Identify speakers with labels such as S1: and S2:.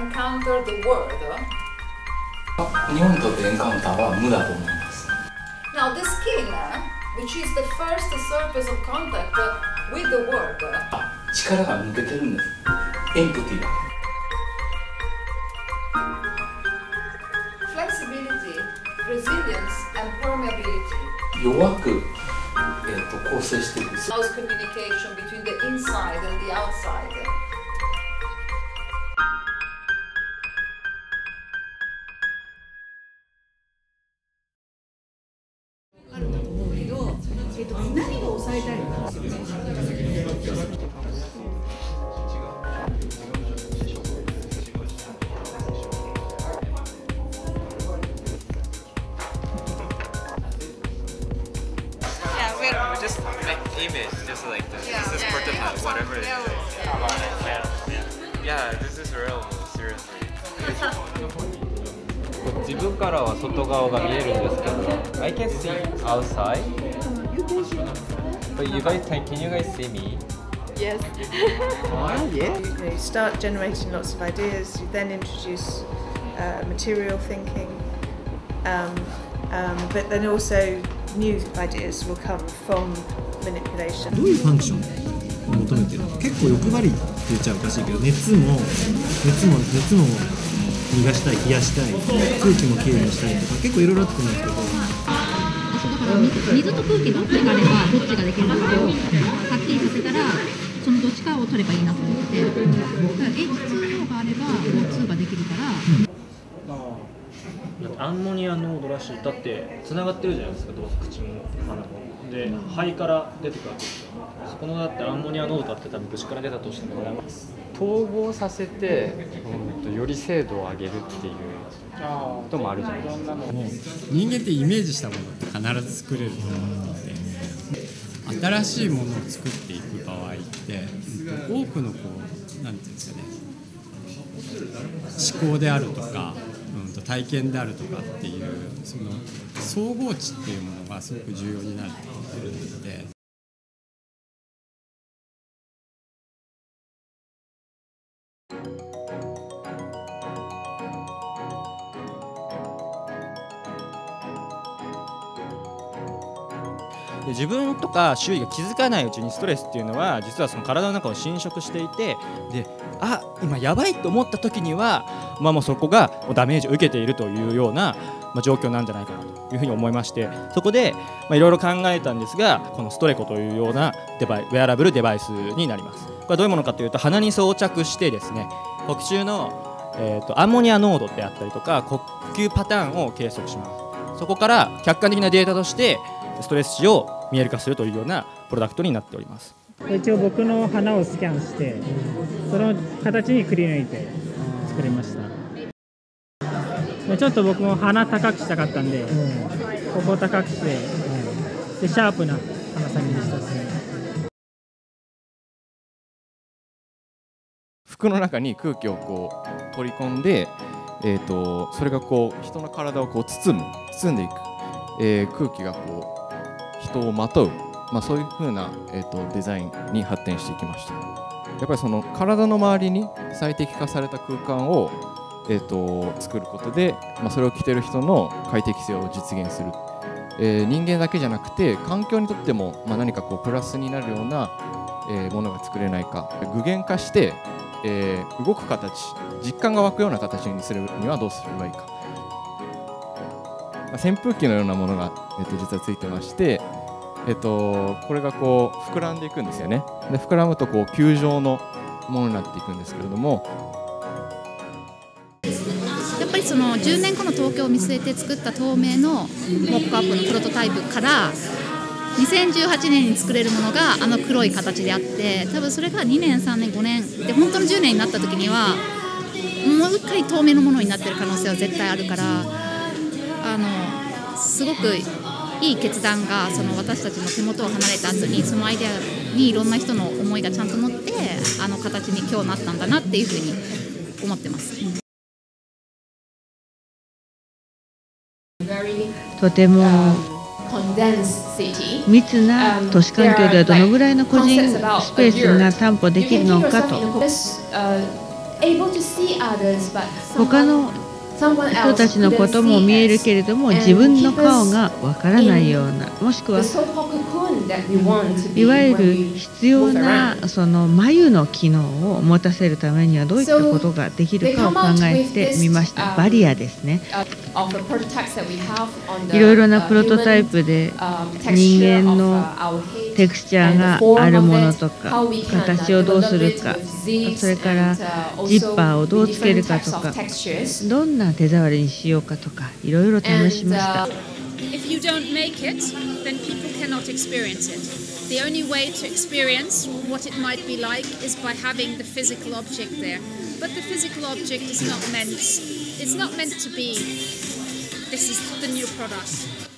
S1: encounter the world.
S2: 日本にとってエンカウンターは無だと思います
S1: Now, the skin, uh, which is the first surface of contact uh, with the world, uh,
S2: あ力が抜けてるんですエンプティだ
S1: flexibility, resilience, and permeability
S2: 弱く、えー、と構成していく
S1: allows communication between the inside and the outside.
S3: 抑えたい。
S4: 自分からは外側が見えるんですけど、I can see outside. But you guys can, can you guys see me?
S5: Yes.
S6: You start generating lots of ideas, you then introduce uh, material thinking, um, um, but then also new ideas will come from manipulation.
S7: どういうファンクションを求めてるの結構欲張りって言っちゃおかしいけど熱も熱も熱も逃がしたい冷やしたい空気もきれいにしたいとか結構いろいろあってくるんですけど
S5: 水と空気どっちがあればどっちができるかをはっきりさせたらそのどっちかを取ればいいなと思って。だから H2O があれば O2 ができるから。
S8: だってアンモニア濃度らしいだってつながってるじゃないですかどうせ口も鼻も。で肺から出てくわけですよ。そこのだってアンモニア濃度って多分口から出たとしても
S4: 統合させて、うん、より精度を上げるっていうこともあるじゃないですか。
S7: 人間ってイメージしたものって必ず作れると思うので新しいものを作っていく場合って多くのこうなんていうんですかね。思考であるとか、うん、と体験であるとかっていうその総合値っていうものがすごく重要になると思ってるので。
S9: で自分とか周囲が気づかないうちにストレスっていうのは実はその体の中を侵食していてであ今やばいと思った時には、まあ、もうそこがもうダメージを受けているというような、まあ、状況なんじゃないかなというふうに思いましてそこでいろいろ考えたんですがこのストレコというようなデバイウェアラブルデバイスになります。これはどういうものかというと鼻に装着してですね呼吸の、えー、とアンモニア濃度であったりとか呼吸パターンを計測します。そこから客観的なデータとしてストレス値を見える化するというようなプロダクトになっております。
S8: 一応僕の鼻をスキャンしてその形にくり抜いて作りました。ちょっと僕も鼻高くしたかったんで、ここを高くして、でシャープな鼻先にしたですね
S10: 服の中に空気をこう取り込んで、えー、とそれがこう人の体をこう包む包んでいく、えー空気がこう人をまとう、まあ、そういう風な、えー、とデザインに発展していきました。やっぱりその体の周りに最適化された空間を、えー、と作ることで、まあ、それを着てる人の快適性を実現する、えー人間だけじゃなくて環境にとっても、まあ、何かこうプラスになるような、えーものが作れないか具現化して、えー動く形実感が湧くような形にするにはどうすればいいか、扇風機のようなものが、えっと実はついてまして、えっとこれがこう膨らんでいくんですよね。で膨らむとこう球状のものになっていくんですけれども。
S5: やっぱりその10年後の東京を見据えて作った透明のモックアップのプロトタイプから2018年に作れるものがあの黒い形であって多分それが2年3年5年で本当の10年になった時にはもう一回透明のものになってる可能性は絶対あるからあのすごくいい決断がその私たちの手元を離れた後にそのアイデアにいろんな人の思いがちゃんと乗ってあの形に今日なったんだなっていうふうに思ってます。
S11: とても.密な都市環境ではどのぐらいの個人スペースが担保できるのかと
S1: uh,
S11: 他の人たちのことも見えるけれども自分の顔がわからないようなもしくはいわゆる必要なその眉の機能を持たせるためにはどういったことができるかを考えてみました。バリアですね。いろいろなプロトタイプで人間のテクスチャーがあるものとか形をどうするかそれからジッパーをどうつけるかとかどんな手触りにしようかとかいろいろ試しました
S12: If you don't make it, then people cannot experience it. The only way to experience what it might be like is by having the physical object there. But the physical object is not meant it's not meant to be this is the new product.